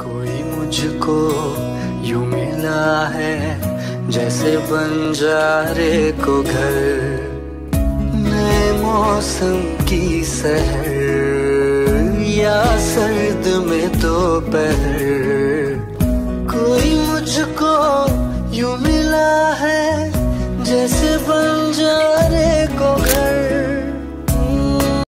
कोई मुझको यू मिला है, जैसे बंजारे को घर। नए मौसम की सहर या सर्द में दोपहर। कोई मुझको यू मिला है, जैसे